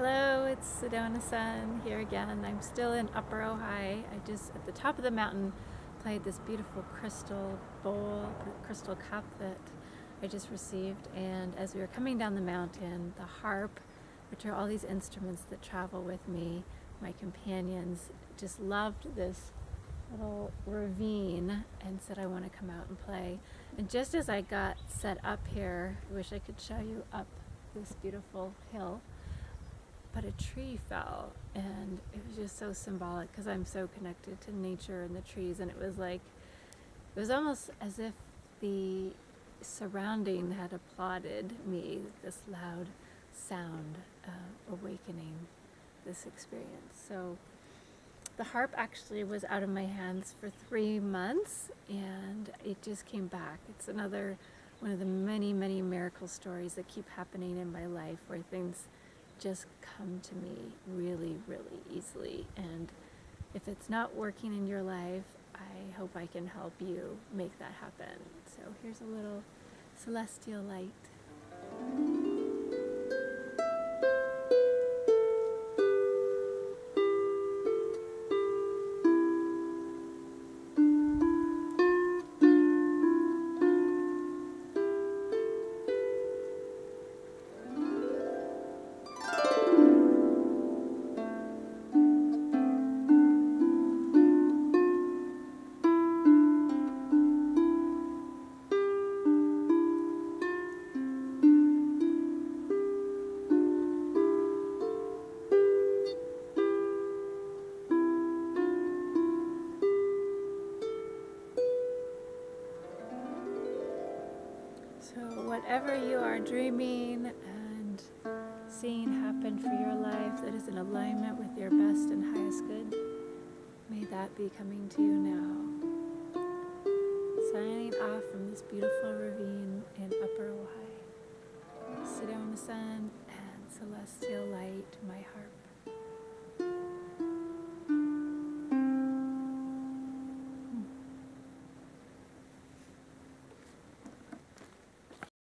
Hello, it's Sedonah Sunn here again. I'm still in Upper Ojai. I just, at the top of the mountain, played this beautiful crystal bowl, crystal cup that I just received. And as we were coming down the mountain, the harp, which are all these instruments that travel with me, my companions, just loved this little ravine and said, I want to come out and play. And just as I got set up here, I wish I could show you up this beautiful hill but a tree fell and it was just so symbolic because I'm so connected to nature and the trees and it was like it was almost as if the surrounding had applauded me this loud sound uh, awakening this experience. So the harp actually was out of my hands for three months and it just came back. It's another one of the many many miracle stories that keep happening in my life where things just come to me really, really easily. And if it's not working in your life, I hope I can help you make that happen. So here's a little celestial light. So, whatever you are dreaming and seeing happen for your life that is in alignment with your best and highest good, may that be coming to you now. Signing off from this beautiful ravine in Upper Ojai. Sit down in the Sun and celestial light, my harp.